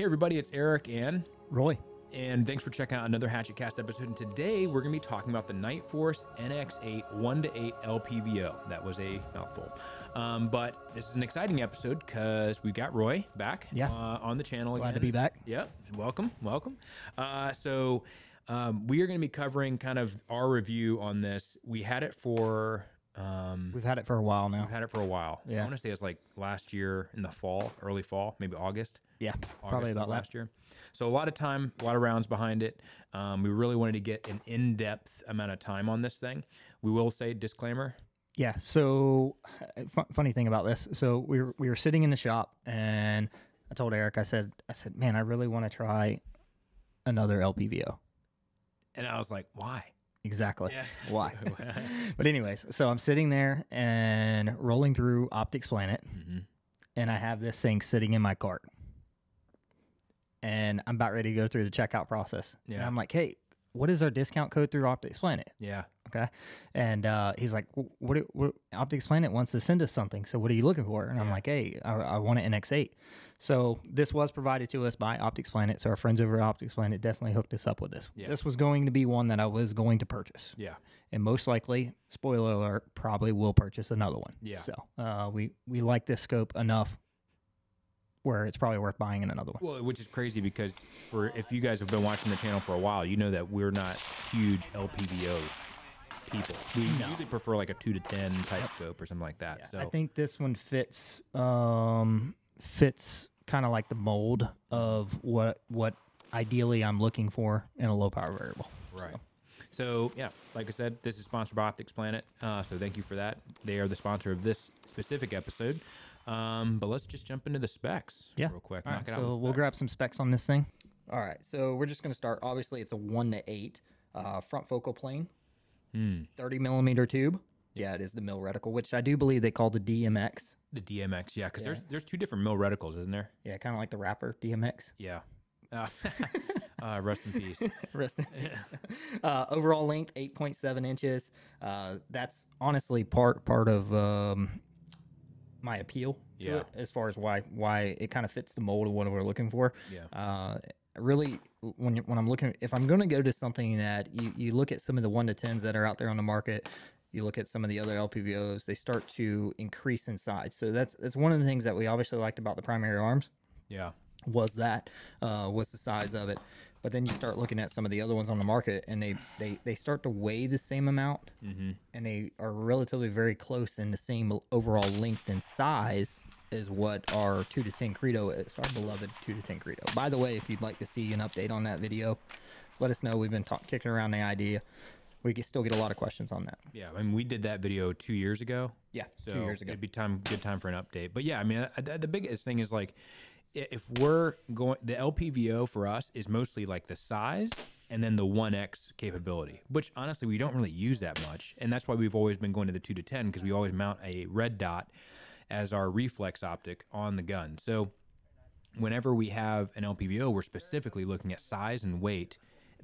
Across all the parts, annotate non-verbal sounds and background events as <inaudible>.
Hey, everybody, it's Eric and Roy. and thanks for checking out another Hatchet Cast episode. And today we're going to be talking about the Night Force NX8 1 to 8 LPVO. That was a mouthful. Um, but this is an exciting episode because we've got Roy back Yeah. uh, on the channel Glad again. to be back. Yep. Welcome. Welcome. Uh, so um, we are going to be covering kind of our review on this. We had it for. Um, We've had it for a while now. We've had it for a while. Yeah. I want to say it's like last year in the fall, early fall, maybe August. Yeah, August probably about last year. So a lot of time, a lot of rounds behind it. Um, we really wanted to get an in-depth amount of time on this thing. We will say disclaimer. Yeah. So, uh, fu- funny thing about this. So we were we were sitting in the shop, and I told Eric, I said, I said, man, I really want to try another LPVO. And I was like, why? Exactly. Yeah. <laughs> <laughs> Why? but anyways, so I'm sitting there and rolling through Optics Planet, Mhm. and I have this thing sitting in my cart, and I'm about ready to go through the checkout process. And Yeah. I'm like, hey, what is our discount code through Optics Planet? Yeah. Okay. And uh, he's like, "Wh- what, do- what Optics Planet wants to send us something. So what are you looking for? And I'm like, hey, I, I want an NX8. So this was provided to us by Optics Planet. So our friends over at Optics Planet definitely hooked us up with this. Yeah. This was going to be one that I was going to purchase. Yeah. And most likely, spoiler alert, probably will purchase another one. Yeah. So uh, we, we like this scope enough where it's probably worth buying in another one. Well, which is crazy because for if you guys have been watching the channel for a while, you know that we're not huge LPVO people. We usually prefer like a two to ten type scope or something like that. so I think this one fits um, fits kind of like the mold of what what ideally I'm looking for in a low power variable. Right. So yeah, like I said, this is sponsored by Optics Planet. Uh, so thank you for that. They are the sponsor of this specific episode. Um, but let's just jump into the specs Yeah. real quick. All knock right, so we'll grab some specs on this thing. All right, so we're just going to start. Obviously, it's a one to eight uh, front focal plane, Hmm. 30 millimeter tube. Yeah, it is the mill reticle, which I do believe they call the DMX. the DMX. Yeah, because there's there's two different mill reticles, isn't there? Yeah, kind of like the rapper DMX. Yeah. <laughs> Uh, <laughs> uh, rest in peace. <laughs> Rest in peace. uh, overall length 8.7 inches. Uh, that's honestly part part of um, my appeal Yeah. it as far as why why it kind of fits the mold of what we're looking for. Yeah. Uh, really, when when I'm looking, if I'm going to go to something that you you look at some of the one to tens that are out there on the market. You look at some of the other LPVOs; they start to increase in size. So that's that's one of the things that we obviously liked about the primary arms Yeah. was that uh, was the size of it. But then you start looking at some of the other ones on the market, and they they, they start to weigh the same amount, Mm-hmm. and they are relatively very close in the same overall length and size is what our two to ten Credo is. Our beloved two to ten Credo. By the way, if you'd like to see an update on that video, let us know. We've been talk- kicking around the idea. We can still get a lot of questions on that. Yeah. I mean, we did that video two years ago. Yeah, So two years ago. it'd be time, good time for an update. But yeah, I mean, uh, the, the biggest thing is like, if we're going, the LPVO for us is mostly like the size and then the 1X capability, which honestly we don't really use that much, and that's why we've always been going to the two to ten because we always mount a red dot as our reflex optic on the gun. So whenever we have an LPVO, we're specifically looking at size and weight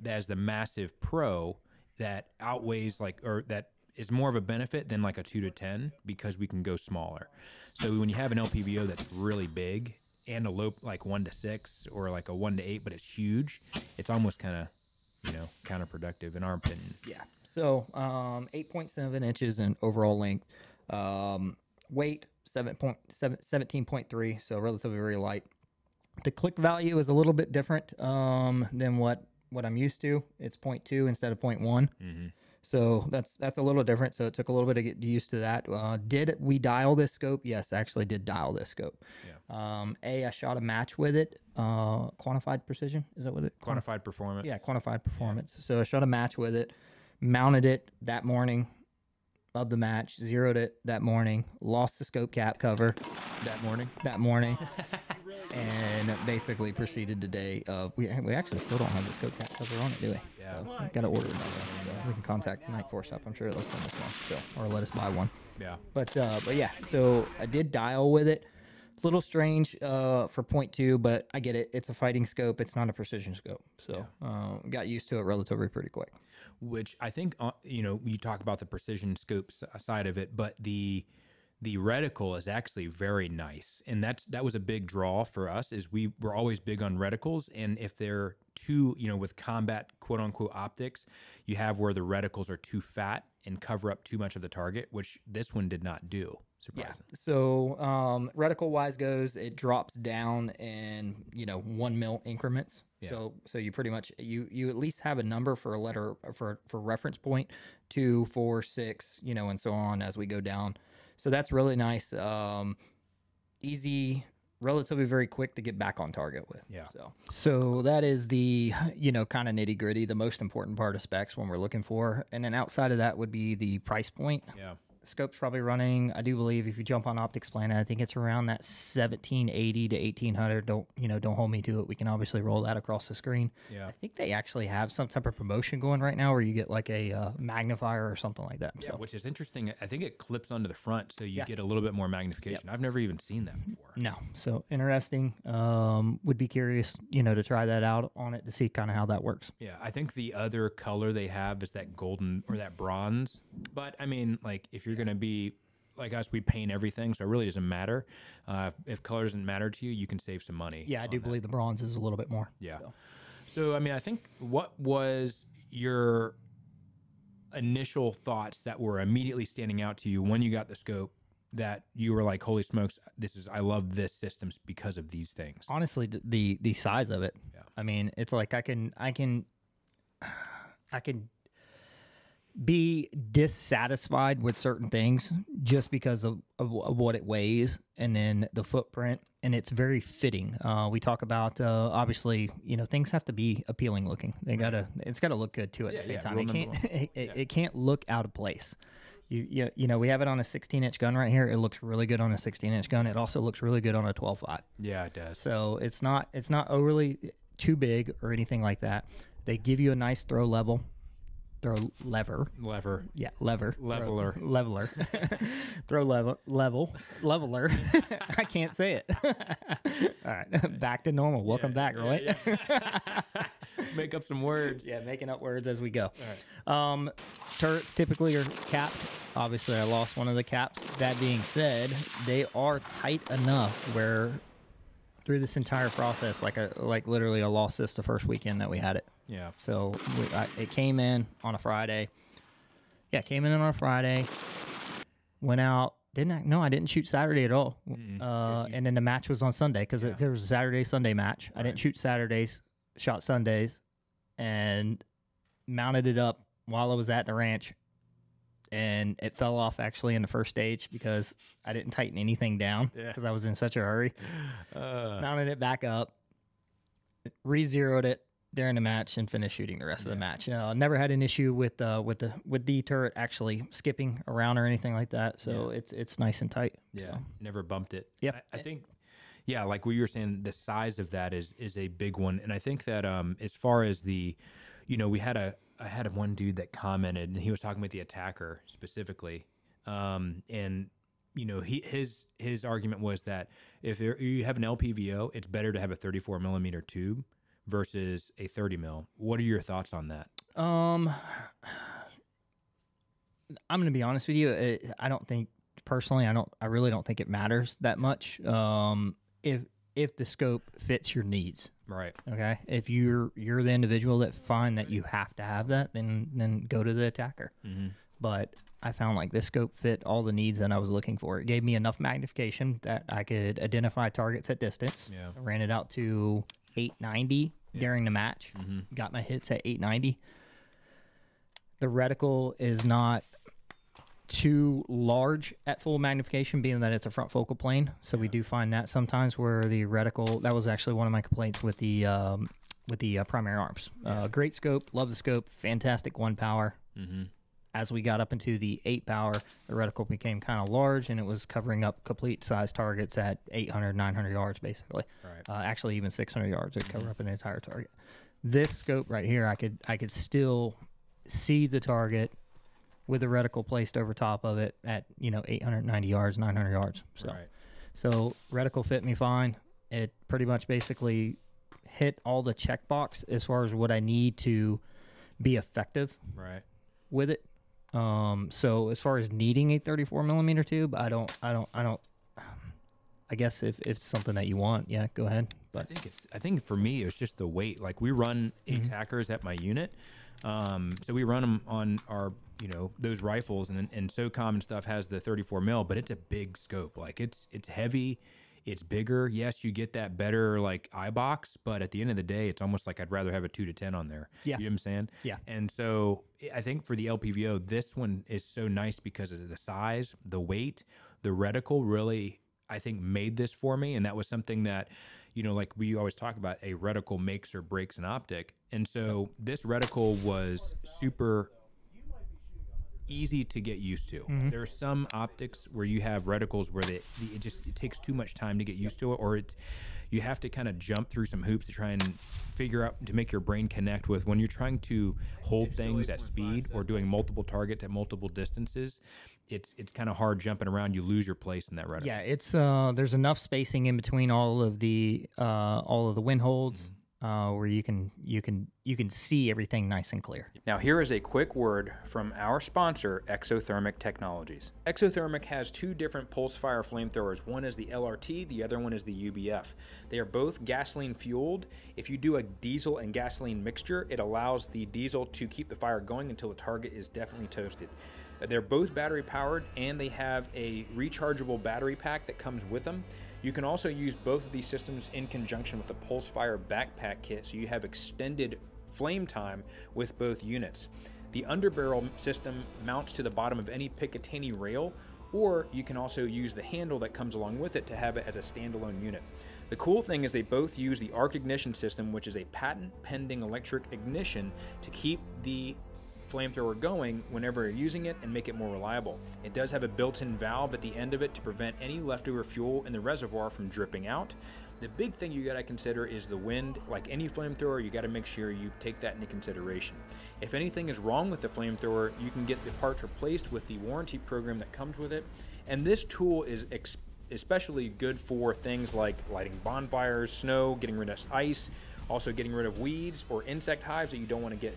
as the massive pro that outweighs like or that is more of a benefit than like a two to ten because we can go smaller. So when you have an LPVO that's really big and a low like one to six or like a one to eight, but it's huge, it's almost kind of you know counterproductive in our opinion. Yeah. So um, 8.7 inches in overall length. Um, weight 7.7 17.3, so relatively very light. The click value is a little bit different um, than what what I'm used to. It's 0.2 instead of 0.1. Mhm. So that's that's a little different. So it took a little bit to get used to that. Uh, did we dial this scope? Yes, actually did dial this scope. Um, a I shot a match with it. Uh, quantified precision is that what it? quanti- Quantified performance. yeah, quantified performance. So I shot a match with it, mounted it that morning of the match, zeroed it that morning, lost the scope cap cover That morning. that morning, <laughs> and basically proceeded the day of. We, we actually still don't have this scope cap cover on it, do we? Yeah. So got to order another one. So we can contact Night Force up. I'm sure they'll send us one, so or let us buy one. Yeah. But uh, but yeah, so I did dial with it. A little strange uh, for point two, but I get it. It's a fighting scope. It's not a precision scope. So uh, got used to it relatively pretty quick. which I think uh, you know you talk about the precision scope side of it, but the the reticle is actually very nice, and that's that was a big draw for us. Is we were always big on reticles, and if they're too, you know, with combat quote unquote optics, you have where the reticles are too fat and cover up too much of the target, which this one did not do. Yeah. Surprising. So um, reticle wise goes, it drops down in you know one mil increments. Yeah. So so you pretty much you you at least have a number for a letter for for reference point two four six you know and so on as we go down. So that's really nice. Um, easy, relatively very quick to get back on target with. Yeah. So so that is the you know kind of nitty gritty, the most important part of specs when we're looking for, and then outside of that would be the price point Yeah. Scope's probably running i do believe if you jump on optics planet i think it's around that 1780 to 1800 don't you know don't hold me to it we can obviously roll that across the screen Yeah. i think they actually have some type of promotion going right now where you get like a uh, magnifier or something like that Yeah, so which is interesting. I think it clips onto the front, so you Yeah. get a little bit more magnification. I've never even seen that before. no so interesting um would be curious you know to try that out on it to see kind of how that works Yeah, I think the other color they have is that golden or that bronze. But I mean, like if you're gonna be like us, we paint everything, so it really doesn't matter. Uh, if color doesn't matter to you, you can save some money. yeah i do that. believe the bronze is a little bit more Yeah. so. So I mean, I think what was your initial thoughts that were immediately standing out to you when you got the scope that you were like, "Holy smokes, this is I love this systems because of these things." honestly the the size of it Yeah. i mean it's like i can i can <sighs> i can be dissatisfied with certain things just because of, of, of what it weighs and then the footprint and it's very fitting. Uh, we talk about uh, obviously you know things have to be appealing looking. They gotta it's gotta look good too at Yeah, the same yeah, time. it can't <laughs> it, it, it can't look out of place. You, you, you know we have it on a 16 inch gun right here. It looks really good on a 16 inch gun. It also looks really good on a 12 5 Yeah, it does. so it's not it's not overly too big or anything like that. They give you a nice throw level, throw lever. Lever. Yeah, lever. Throw- Leveler. <laughs> leveler. <laughs> throw level level leveler. <laughs> I can't say it. All right, back to normal. Welcome back, Roy. Make up some words. Yeah, making up words as we go. Um, turrets typically are capped. Obviously, I lost one of the caps. That being said, they are tight enough where through this entire process, like a like literally, I lost this the first weekend that we had it. Yeah. So we, I, it came in on a Friday. Yeah, came in on a Friday. Went out. Didn't I? No, I didn't shoot Saturday at all. Uh, and then the match was on Sunday because Yeah. there was a Saturday Sunday match. I didn't shoot Saturdays, shot Sundays, and mounted it up while I was at the ranch. And it fell off actually in the first stage because I didn't tighten anything down Yeah. because I was in such a hurry Uh, mounted it back up, re-zeroed it during the match, and finish shooting the rest of the Yeah. match. Uh, never had an issue with uh, with the with the turret actually skipping around or anything like that. So it's it's nice and tight. yeah. So, Never bumped it. Yeah, I, I think. Yeah, like what you were saying, the size of that is is a big one, and I think that um, as far as the, you know, we had a I had one dude that commented, and he was talking about the ATACR specifically, um, and you know, he his his argument was that if you have an LPVO, it's better to have a 34 millimeter tube versus a 30 mil. What are your thoughts on that? um, I'm gonna be honest with you. It, I don't think personally. I don't. I really don't think it matters that much. Um, if if the scope fits your needs. Right. Okay. If you're you're the individual that find that you have to have that, then then go to the ATACR. Mm-hmm. But I found like this scope fit all the needs that I was looking for. It gave me enough magnification that I could identify targets at distance. Yeah. I ran it out to 890 during the match. Mm-hmm. Got my hits at 890. The reticle is not too large at full magnification, being that it's a front focal plane. So we do find that sometimes where the reticle. That was actually one of my complaints with the um, with the uh, primary arms. Uh, great scope, love the scope, fantastic one power. Mm-hmm. As we got up into the eight power, the reticle became kind of large, and it was covering up complete size targets at 800, 900 yards, basically. Right. Uh, actually, even 600 yards would cover up an entire target. This scope right here, I could I could still see the target with the reticle placed over top of it at you know 890 yards, 900 yards. So Right. so reticle fit me fine. It pretty much basically hit all the checkbox as far as what I need to be effective Right. with it. Um, so as far as needing a 34 millimeter tube, I don't, I don't, I don't. I guess if, if it's something that you want, yeah, go ahead. But I think it's. I think for me, it's just the weight. Like we run ATACRs at my unit, um, so we run them on our, you know, those rifles, and and SOCOM and stuff has the 34 mil, but it's a big scope. Like it's it's heavy, it's bigger. Yes, you get that better like eye box, but at the end of the day, it's almost like I'd rather have a two to ten on there. Yeah. you know what I'm saying? Yeah. And so I think for the LPVO, this one is so nice because of the size, the weight, the reticle really, I think, made this for me. And that was something that, you know, like we always talk about, a reticle makes or breaks an optic. And so this reticle was super easy to get used to. There are some optics where you have reticles where they, it just it takes too much time to get used to it, or it's you have to kind of jump through some hoops to try and figure out to make your brain connect with when you're trying to hold things at speed or doing multiple targets at multiple distances. It's it's kind of hard jumping around. You lose your place in that reticle. yeah, it's uh, there's enough spacing in between all of the uh, all of the wind holds uh, where you can you can you can see everything nice and clear. Now, here is a quick word from our sponsor, Exothermic Technologies. Exothermic has two different pulse fire flamethrowers. One is the LRT, the other one is the UBF. They are both gasoline fueled. If you do a diesel and gasoline mixture, it allows the diesel to keep the fire going until the target is definitely toasted. They're both battery powered and they have a rechargeable battery pack that comes with them. You can also use both of these systems in conjunction with the Pulse Fire backpack kit so you have extended flame time with both units. The underbarrel system mounts to the bottom of any Picatinny rail, or you can also use the handle that comes along with it to have it as a standalone unit. The cool thing is they both use the arc ignition system, which is a patent pending electric ignition to keep the flamethrower going whenever you're using it and make it more reliable. It does have a built-in valve at the end of it to prevent any leftover fuel in the reservoir from dripping out. The big thing you got to consider is the wind. Like any flamethrower, you got to make sure you take that into consideration. If anything is wrong with the flamethrower, you can get the parts replaced with the warranty program that comes with it. And this tool is especially good for things like lighting bonfires, snow, getting rid of ice, also getting rid of weeds or insect hives that you don't want to get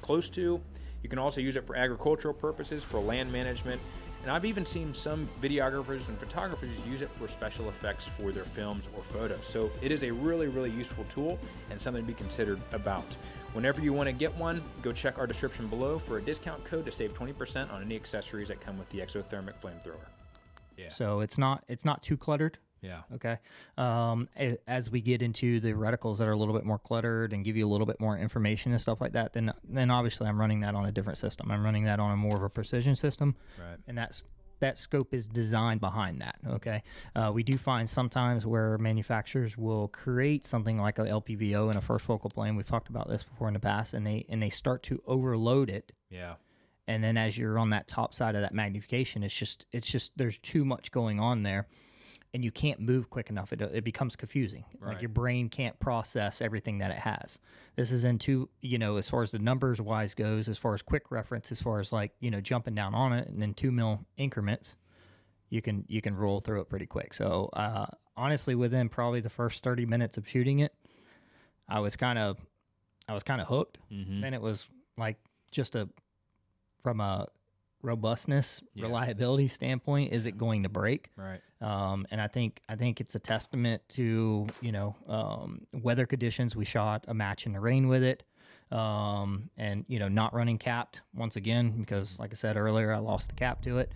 close to. You can also use it for agricultural purposes, for land management, and I've even seen some videographers and photographers use it for special effects for their films or photos. So it is a really, really useful tool and something to be considered about. Whenever you want to get one, go check our description below for a discount code to save 20% on any accessories that come with the exothermic flamethrower. Yeah. So it's not it's not too cluttered. Yeah. Okay. Um, as we get into the reticles that are a little bit more cluttered and give you a little bit more information and stuff like that, then then obviously I'm running that on a different system. I'm running that on a more of a precision system, Right. and that's that scope is designed behind that. Okay. Uh, we do find sometimes where manufacturers will create something like a LPVO in a first focal plane. We've talked about this before in the past, and they and they start to overload it Yeah. and then as you're on that top side of that magnification it's just it's just there's too much going on there and you can't move quick enough it, it becomes confusing like your brain can't process everything that it has this is into you know as far as the numbers wise goes as far as quick reference as far as like you know jumping down on it and then two mil increments you can you can roll through it pretty quick so uh honestly within probably the first 30 minutes of shooting it i was kind of i was kind of hooked Mm-hmm. then it was like just a from a robustness Yeah. reliability standpoint is it going to break Right. Um, and i think i think it's a testament to you know um, weather conditions. We shot a match in the rain with it. Um, and you know not running capped once again because like i said earlier i lost the cap to it.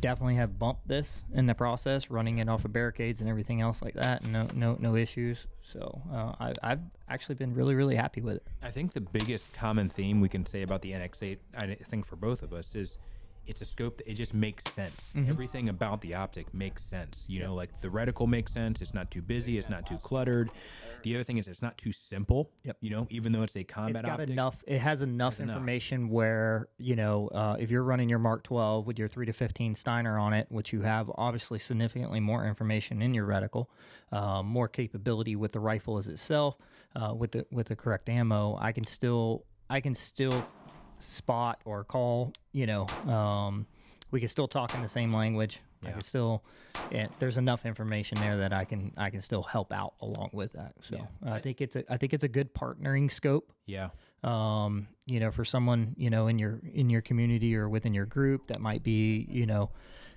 Definitely have bumped this in the process running it off of barricades and everything else like that. No no no issues. So uh, I, i've actually been really really happy with it. I think the biggest common theme we can say about the NX8, I think for both of us, is it's a scope that it just makes sense. Mm-hmm. Everything about the optic makes sense. You know, like the reticle makes sense. It's not too busy. It's not too cluttered. The other thing is it's not too simple. Yep. You know, even though it's a combat it's got optic. enough it has enough enough. information where you know uh, if you're running your mark 12 with your 3 to 15 steiner on it which you have obviously significantly more information in your reticle uh, more capability with the rifle as itself uh, with the with the correct ammo i can still i can still spot or call you know um, we can still talk in the same language I Yeah. can still, and there's enough information there that I can I can still help out along with that. So Yeah. I think it's a I think it's a good partnering scope. Yeah. Um, you know, for someone you know in your in your community or within your group that might be you know.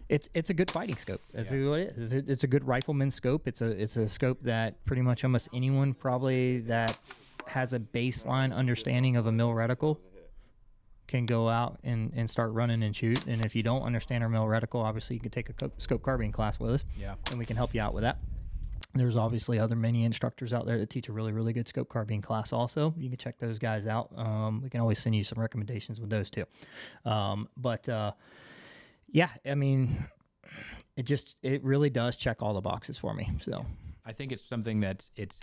It's it's a good fighting scope. That's Yeah. what it is. It's a, it's a good rifleman scope. It's a it's a scope that pretty much almost anyone probably that has a baseline understanding of a mill reticle can go out and, and start running and shoot. And if you don't understand our mill reticle, obviously you can take a co- scope carbine class with us, Yeah. and we can help you out with that. There's obviously other many instructors out there that teach a really, really good scope carbine class. Also, you can check those guys out. Um, we can always send you some recommendations with those too. Um, but uh, yeah, I mean, it just it really does check all the boxes for me. So I think it's something that's it's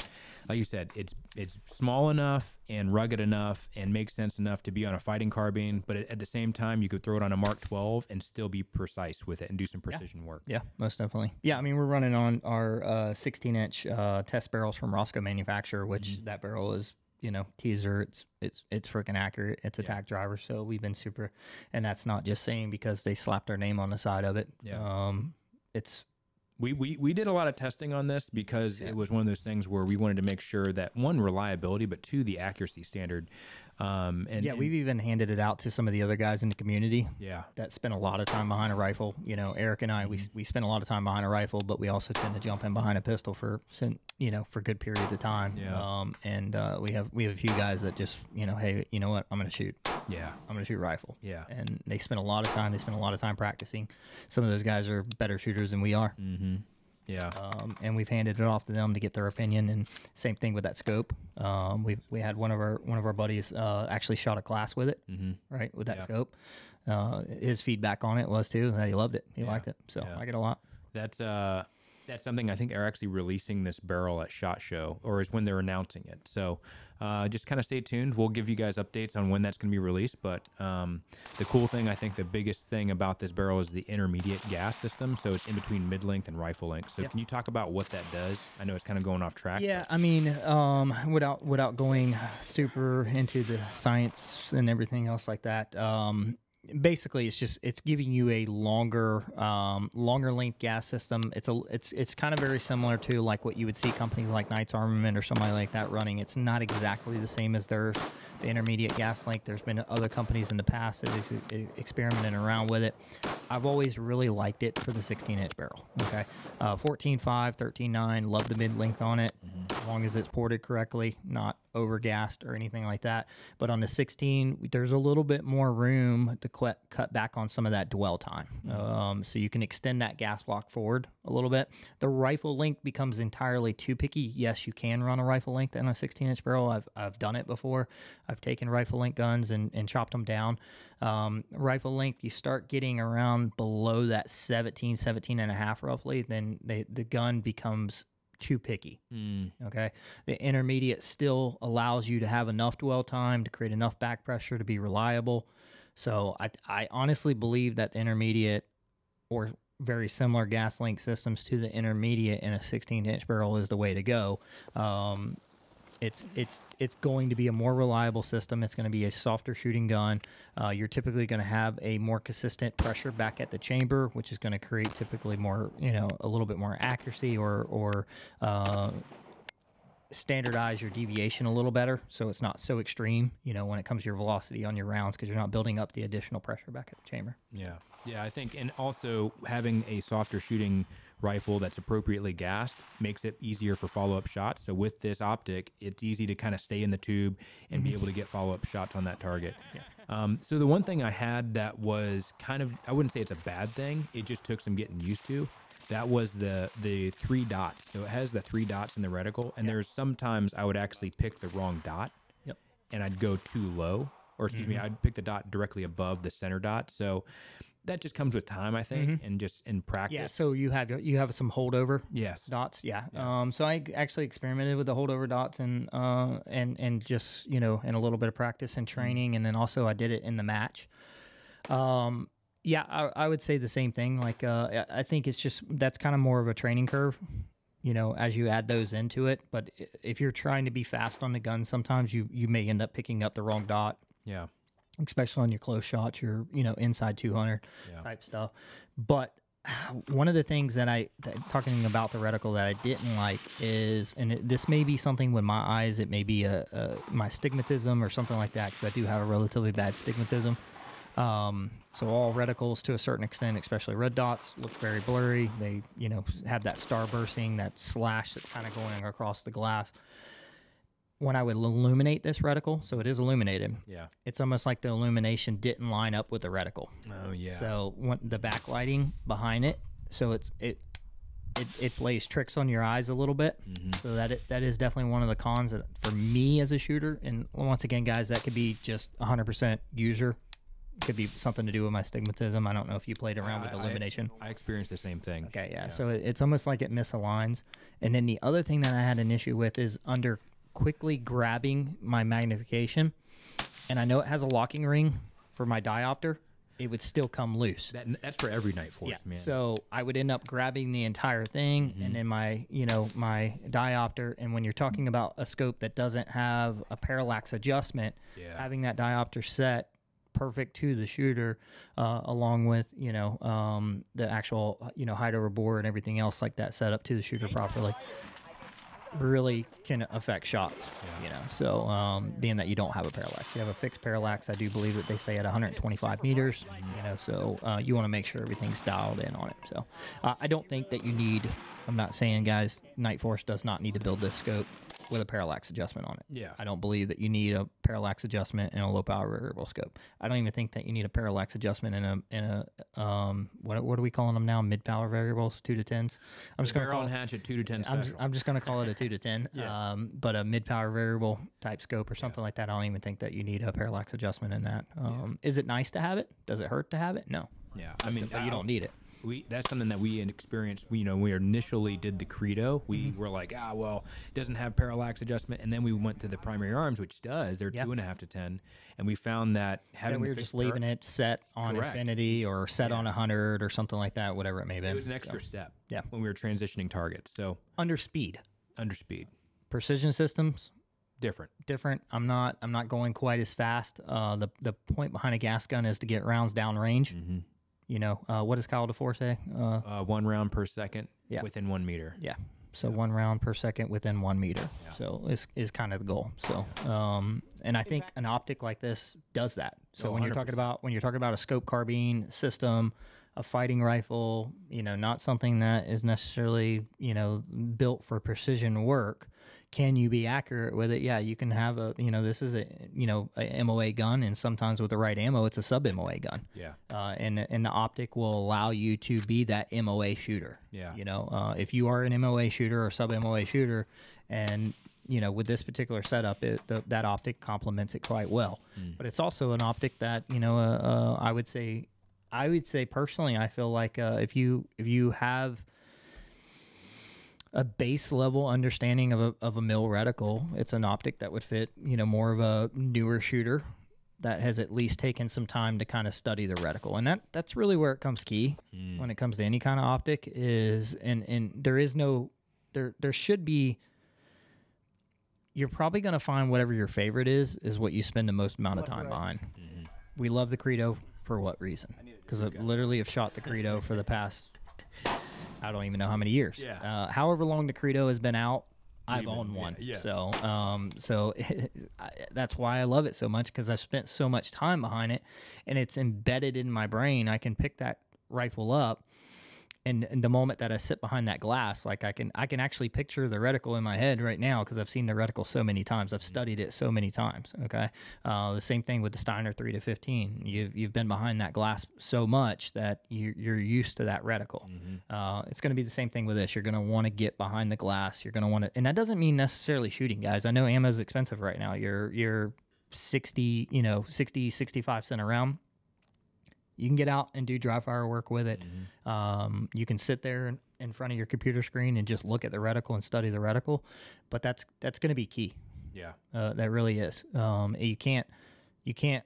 like you said, it's it's small enough and rugged enough and makes sense enough to be on a fighting carbine, but at the same time you could throw it on a Mark 12 and still be precise with it and do some precision work. Yeah, most definitely. Yeah, I mean we're running on our uh, 16 inch uh, test barrels from Rosco manufacturer, which that barrel is you know teaser. It's it's it's freaking accurate. It's a tack driver, so we've been super, and that's not just saying because they slapped our name on the side of it. Yeah. Um, it's We, we we did a lot of testing on this because it was one of those things where we wanted to make sure that one reliability, but two the accuracy standard. Um, and yeah, and- we've even handed it out to some of the other guys in the community yeah that spend a lot of time behind a rifle. You know, Eric and I, we we spend a lot of time behind a rifle, but we also tend to jump in behind a pistol for you know for good periods of time. Yeah. Um, and uh, we have we have a few guys that just you know, hey, you know what, I'm gonna shoot. yeah I'm gonna shoot rifle. yeah And they spend a lot of time. They spend a lot of time practicing. Some of those guys are better shooters than we are. mm-hmm. Yeah Um, and we've handed it off to them to get their opinion. And same thing with that scope. Um, we we had one of our one of our buddies uh, actually shot a class with it, mm-hmm. right, with that Yeah. scope. Uh, his feedback on it was too that he loved it. He Yeah. liked it. So Yeah. I get a lot. That's uh that's something I think they're actually releasing this barrel at Shot Show, or is when they're announcing it. So uh, just kind of stay tuned. We'll give you guys updates on when that's going to be released. But um, the cool thing, I think, the biggest thing about this barrel is the intermediate gas system. So it's in between mid length and rifle length. So Yeah. can you talk about what that does? I know it's kind of going off track. Yeah, I mean, um, without without going super into the science and everything else like that, um, basically it's just it's giving you a longer um, longer length gas system. It's a it's it's kind of very similar to like what you would see companies like Knights Armament or somebody like that running. It's not exactly the same as theirs, the intermediate gas length. There's been other companies in the past that is experimenting around with it. I've always really liked it for the 16 inch barrel. Okay, uh, 14.5, 13.9, love the mid length on it as long as it's ported correctly, not over gassed or anything like that. But on the 16, there's a little bit more room to qu- cut back on some of that dwell time. Um, so you can extend that gas block forward a little bit. The rifle length becomes entirely too picky. Yes, you can run a rifle length in a 16 inch barrel. I've, I've done it before. I've taken rifle length guns and, and chopped them down. Um, rifle length, you start getting around below that 17, 17 and a half roughly, then they, the gun becomes too picky. Mm, Okay. The intermediate still allows you to have enough dwell time to create enough back pressure to be reliable. So I, I honestly believe that the intermediate or very similar gas link systems to the intermediate in a 16 inch barrel is the way to go. Um, it's it's it's going to be a more reliable system. It's going to be a softer shooting gun. Uh, you're typically going to have a more consistent pressure back at the chamber, which is going to create typically more, you know, a little bit more accuracy or or uh, standardize your deviation a little better, so it's not so extreme. You know, when it comes to your velocity on your rounds, because you're not building up the additional pressure back at the chamber. yeah. Yeah. I think, and also having a softer shooting rifle that's appropriately gassed makes it easier for follow up shots. So with this optic, it's easy to kind of stay in the tube and be able to get follow up shots on that target. Um, so the one thing I had that was kind of I wouldn't say it's a bad thing. It just took some getting used to. That was the the three dots. So it has the three dots in the reticle, and there's sometimes I would actually pick the wrong dot, Yep. and I'd go too low, or excuse me, I'd pick the dot directly above the center dot. So that just comes with time, I think, and just in practice. Yeah. So you have you have some holdover Yes. dots. Yeah. Um. So I actually experimented with the holdover dots and uh and and just you know in a little bit of practice and training, and then also I did it in the match. Um. Yeah, I, I would say the same thing. Like, uh, I I think it's just that's kind of more of a training curve, you know, as you add those into it. But if you're trying to be fast on the gun, sometimes you you may end up picking up the wrong dot Yeah. Especially on your close shots, your you know inside 200 Yeah. type stuff. But <sighs> one of the things that I that, talking about the reticle that I didn't like is, and it, this may be something with my eyes, it may be a, a my stigmatism or something like that because I do have a relatively bad stigmatism. Um, so all reticles to a certain extent, especially red dots, look very blurry. They, you know, have that starbursting, that slash that's kind of going across the glass. When I would illuminate this reticle, so it is illuminated, Yeah. it's almost like the illumination didn't line up with the reticle. Oh yeah. So when the backlighting behind it, so it's it it, it plays tricks on your eyes a little bit. Mm-hmm. So that it, that is definitely one of the cons that for me as a shooter. And once again, guys, that could be just 100% user. Could be something to do with my stigmatism. I don't know if you played around with I- I- illumination. I, experienced the same thing. Okay, yeah. So it, it's almost like it misaligns. And then the other thing that I had an issue with is under quickly grabbing my magnification, and I know it has a locking ring for my diopter, it would still come loose. That, that's for every night force, man. So I would end up grabbing the entire thing Mm-hmm. and then my, you know, my diopter. And when you're talking about a scope that doesn't have a parallax adjustment, Yeah. having that diopter set perfect to the shooter, uh, along with, you know, um, the actual, you know, height over bore and everything else like that set up to the shooter properly really can affect shots, you know. So, um, being that you don't have a parallax, you have a fixed parallax. I do believe that they say at 125 meters, you know. So, uh, you want to make sure everything's dialed in on it. So, uh, I don't think that you need. I'm not saying, guys, Night Force does not need to build this scope with a parallax adjustment on it. Yeah. I don't believe that you need a parallax adjustment in a low power variable scope. I don't even think that you need a parallax adjustment in a in a um what what are we calling them now? Mid power variables, two to tens. I'm just Barrel call and hatchet two to ten I'm, special. I'm just going to call it a two to ten. <laughs> Yeah. Um, but a mid power variable type scope or something like that, I don't even think that you need a parallax adjustment in that. Um, Is it nice to have it? Does it hurt to have it? No, yeah. I mean, you don't need it. We that's something that we experienced you know when we initially did the credo we Mm-hmm. were like ah well it doesn't have parallax adjustment and then we went to the primary arms which does they're Yeah. two and a half to ten and we found that Yeah, having we were just leaving par- it set on Correct. infinity or set on a hundred or something like that, whatever it may be. it was an extra step Yeah. when we were transitioning targets so Under speed, under speed precision systems different different. I'm not I'm not going quite as fast. Uh, the the point behind a gas gun is to get rounds down range. Mm-hmm. You know, uh, what does Kyle Defoor say? Uh, uh, one round per second Yeah. within one meter Yeah. So one round per second within one meter. Yeah. So is is kind of the goal. So um, and I think an optic like this does that. So Oh, when you're talking about when you're talking about a scope carbine system, a fighting rifle, you know, not something that is necessarily you know built for precision work. Can you be accurate with it? Yeah, you can have a you know this is a you know a MOA gun, and sometimes with the right ammo, it's a sub MOA gun yeah uh, and and the optic will allow you to be that MOA shooter. Yeah. You know, uh, if you are an MOA shooter or sub MOA shooter, and you know with this particular setup, it, the, that optic complements it quite well. But it's also an optic that you know, uh, uh, I would say, I would say personally, I feel like uh, if you if you have a base level understanding of a, of a mill reticle, it's an optic that would fit, you know, more of a newer shooter that has at least taken some time to kind of study the reticle. And that that's really where it comes key hmm. when it comes to any kind of optic is and and there is no there there should be you're probably going to find whatever your favorite is is what you spend the most amount of time behind. Mm-hmm. We love the Credo for what reason? Because I literally have shot the Credo for the past <laughs> I don't even know how many years. Yeah. Uh, however long the Credo has been out, I've been- owned yeah, one. yeah. So, um, so <laughs> I, that's why I love it so much because I've spent so much time behind it, and it's embedded in my brain. I can pick that rifle up, and, and the moment that I sit behind that glass, like I can, I can actually picture the reticle in my head right now because I've seen the reticle so many times. I've studied it so many times. Okay, uh, the same thing with the Steiner three to fifteen. You've you've been behind that glass so much that you, you're used to that reticle. Uh, it's going to be the same thing with this. You're going to want to get behind the glass. You're going to want to, and that doesn't mean necessarily shooting, guys. I know ammo is expensive right now. You're you're 60, you know, 60, 65 cent a round. You can get out and do dry fire work with it. Um, you can sit there in, in front of your computer screen and just look at the reticle and study the reticle, but that's that's going to be key. yeah Uh, that really is. Um, you can't you can't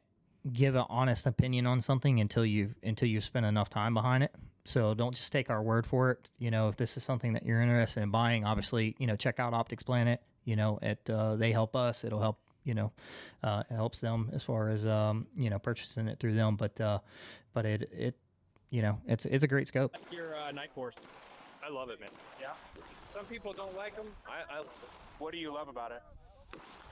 give an honest opinion on something until you've until you've spent enough time behind it. So don't just take our word for it. You know, if this is something that you're interested in buying, obviously, you know, check out Optics Planet. You know, it uh, they help us. It'll help. You know, uh, it helps them as far as um, you know purchasing it through them. But uh, but it it you know, it's it's a great scope. Your uh, night force. I love it, man. Yeah. Some people don't like them. I, I What do you love about it?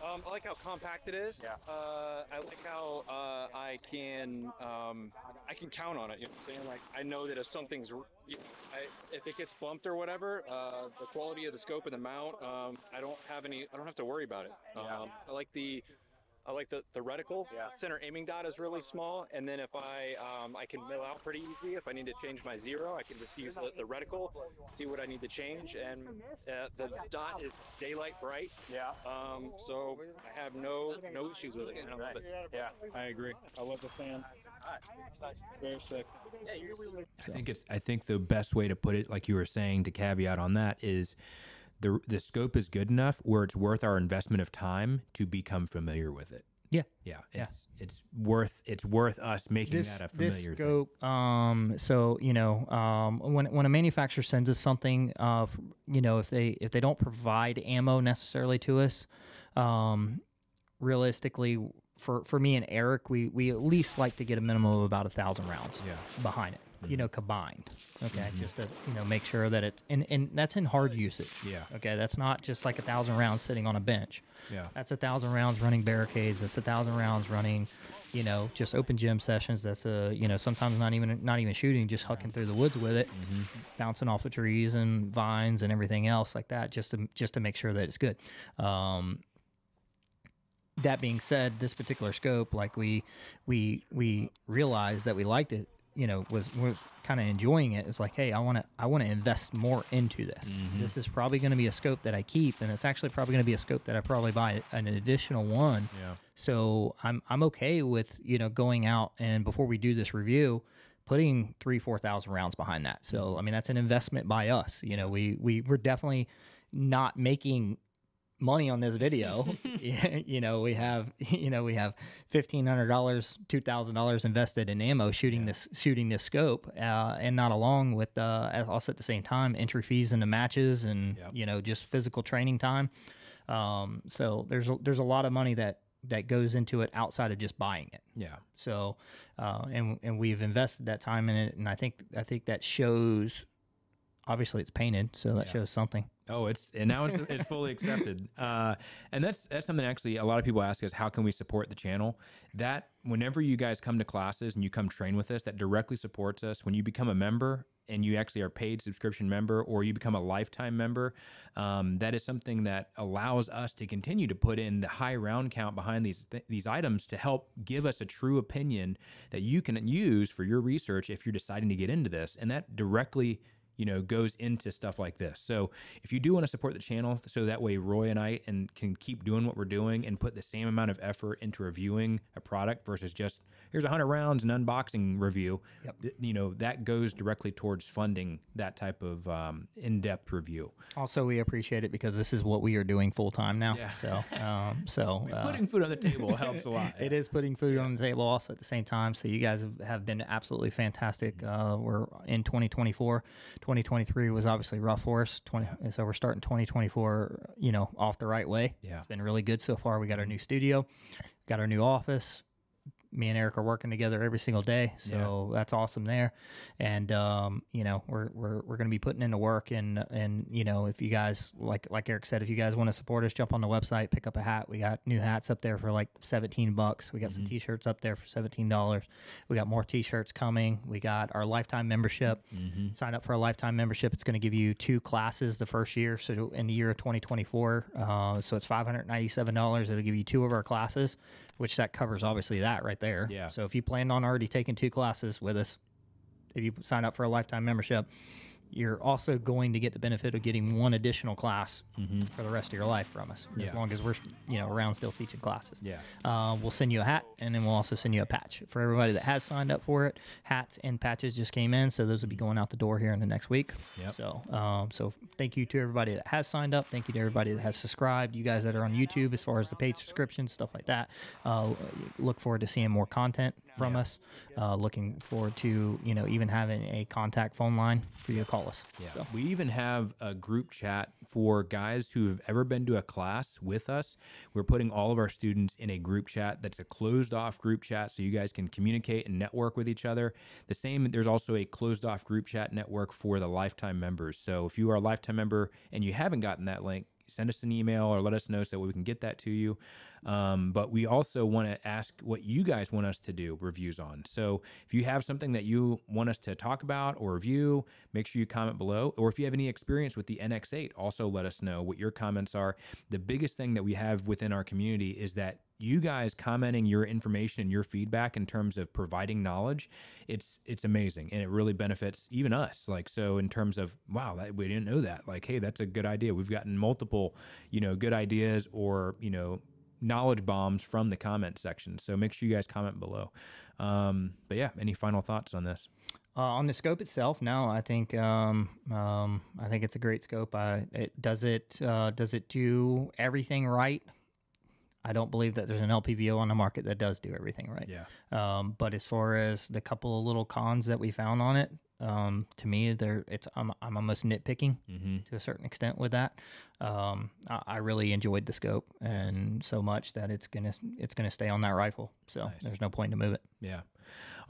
Um, I like how compact it is. Yeah. Uh, I like how uh, I can um, I can count on it. You know what I'm saying? Like I know that if something's you know, I, if it gets bumped or whatever, uh, the quality of the scope and the mount, um, I don't have any. I don't have to worry about it. Yeah. Um, I like the. I like the, the reticle. Yeah. Center aiming dot is really small, and then if I um, I can mill out pretty easy. If I need to change my zero, I can just use the, the reticle, see what I need to change, and uh, the dot is daylight bright. Yeah. Um, so I have no no issues with it. I love it. Yeah, I agree. I love the fan. Very sick. I think it's. I think the best way to put it, like you were saying, to caveat on that is, the the scope is good enough where it's worth our investment of time to become familiar with it. Yeah. Yeah. Yeah. It's it's worth it's worth us making this, that a this familiar thing. scope um so you know um when when a manufacturer sends us something uh you know if they if they don't provide ammo necessarily to us um realistically for for me and Eric we we at least like to get a minimum of about a thousand rounds Yeah. behind it. You know mm-hmm. combined okay mm-hmm. just to you know make sure that it and and that's in hard usage Yeah. okay that's not just like a thousand rounds sitting on a bench Yeah. that's a thousand rounds running barricades. That's a thousand rounds running, you know, just open gym sessions. That's a you know sometimes not even not even shooting, just hucking through the woods with it, mm-hmm. bouncing off of trees and vines and everything else like that, just to just to make sure that it's good. Um, that being said, this particular scope, like we we we realized that we liked it, you know, was was kind of enjoying it. It's like, hey, I want to I want to invest more into this. Mm-hmm. This is probably going to be a scope that I keep, and it's actually probably going to be a scope that I probably buy an additional one. Yeah. So I'm I'm okay with you know going out and before we do this review, putting three four thousand rounds behind that. So mm-hmm. I mean that's an investment by us. You know we we we're definitely not making money on this video. <laughs> you know we have <laughs> you know we have fifteen hundred dollars two thousand dollars invested in ammo shooting this shooting this scope, uh, and not along with uh, also at the same time entry fees into matches and Yep. you know just physical training time. Um, so there's a, there's a lot of money that that goes into it outside of just buying it. Yeah. So, uh, and and we've invested that time in it, and I think I think that shows. Obviously, it's painted, so that Yeah. shows something. Oh, it's and now it's, it's fully accepted. <laughs> Uh, and that's that's something actually a lot of people ask us how can we support the channel? That whenever you guys come to classes and you come train with us, that directly supports us. When you become a member and you actually are paid subscription member or you become a lifetime member, um, that is something that allows us to continue to put in the high round count behind these th- these items to help give us a true opinion that you can use for your research if you're deciding to get into this, and that directly you know goes into stuff like this. So if you do want to support the channel so that way roy and i and can keep doing what we're doing and put the same amount of effort into reviewing a product versus just here's 100 rounds and unboxing review Yep. th- you know that goes directly towards funding that type of um, in-depth review Also, we appreciate it because this is what we are doing full time now. Yeah. So, um, <laughs> so uh, putting food on the table helps a lot <laughs> It is putting food on the table also at the same time. So you guys have, have been absolutely fantastic. Uh, we're in 2024. 2023 was obviously rough for us. 20, so we're starting 2024, you know, off the right way. Yeah. It's been really good so far. We got our new studio, got our new office. Me and Eric are working together every single day, so that's awesome there. And um, you know, we're we're, we're going to be putting into work, and and you know, if you guys like like Eric said, if you guys want to support us, jump on the website, pick up a hat. We got new hats up there for like seventeen bucks. We got some t-shirts up there for seventeen dollars. We got more t-shirts coming. We got our lifetime membership. Sign up for a lifetime membership. It's going to give you two classes the first year. So in the year of 2024, uh, so it's five hundred ninety-seven dollars. It'll give you two of our classes, which that covers obviously that right there. Yeah. So if you planned on already taking two classes with us, if you sign up for a lifetime membership, you're also going to get the benefit of getting one additional class for the rest of your life from us, Yeah. as long as we're you know around still teaching classes. Yeah. Uh, we'll send you a hat, and then we'll also send you a patch for everybody that has signed up for it. Hats and patches just came in, so those will be going out the door here in the next week. Yep. So, um, so thank you to everybody that has signed up. Thank you to everybody that has subscribed. You guys that are on YouTube, as far as the paid subscriptions, stuff like that. Uh, look forward to seeing more content from Yeah. us. Uh, looking forward to you know even having a contact phone line for you to call us. Yeah. So, We even have a group chat for guys who have ever been to a class with us. We're putting all of our students in a group chat that's a closed off group chat so you guys can communicate and network with each other. The same, there's also a closed off group chat network for the lifetime members. So if you are a lifetime member and you haven't gotten that link, send us an email or let us know so we can get that to you. Um, but we also want to ask what you guys want us to do reviews on. So if you have something that you want us to talk about or review, make sure you comment below. Or if you have any experience with the NX8, also let us know what your comments are. The biggest thing that we have within our community is that you guys commenting your information and your feedback in terms of providing knowledge it's it's amazing and it really benefits even us like so in terms of wow that, we didn't know that like hey that's a good idea we've gotten multiple you know good ideas or you know knowledge bombs from the comment section so make sure you guys comment below um but yeah any final thoughts on this Uh, on the scope itself, no, I think um, um, I think it's a great scope. I, it does it uh, does it do everything right? I don't believe that there's an LPVO on the market that does do everything right. yeah Um, but as far as the couple of little cons that we found on it, um, to me, there it's I'm, I'm almost nitpicking mm-hmm. to a certain extent with that. Um, I, I really enjoyed the scope and so much that it's gonna it's gonna stay on that rifle. So Nice. there's no point to move it. Yeah.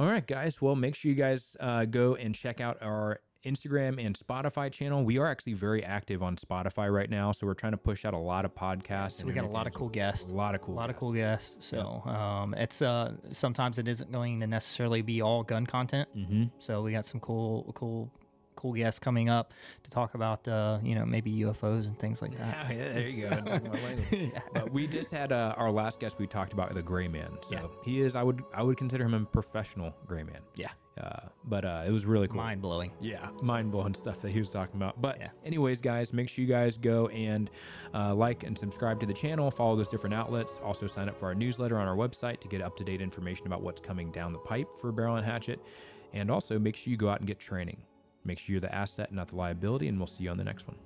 All right, guys. Well, make sure you guys uh, go and check out our Instagram and Spotify channel. We are actually very active on Spotify right now, so we're trying to push out a lot of podcasts. So and we got a lot of cool guests. A lot of cool. a lot of guests. cool guests. So um, it's uh sometimes it isn't going to necessarily be all gun content. Mm-hmm. So we got some cool cool cool guests coming up to talk about uh you know maybe UFOs and things like that. <laughs> Yeah, there you go. Talking about language. <laughs> But we just had uh, our last guest. We talked about the gray man. So Yeah. he is. I would. I would consider him a professional gray man. Yeah. Uh, but uh, it was really cool. Mind blowing. Yeah, mind blowing stuff that he was talking about. But, Yeah. anyways, guys, make sure you guys go and uh, like and subscribe to the channel, follow those different outlets. Also, sign up for our newsletter on our website to get up to date information about what's coming down the pipe for Barrel and Hatchet. And also, make sure you go out and get training. Make sure you're the asset, not the liability, and we'll see you on the next one.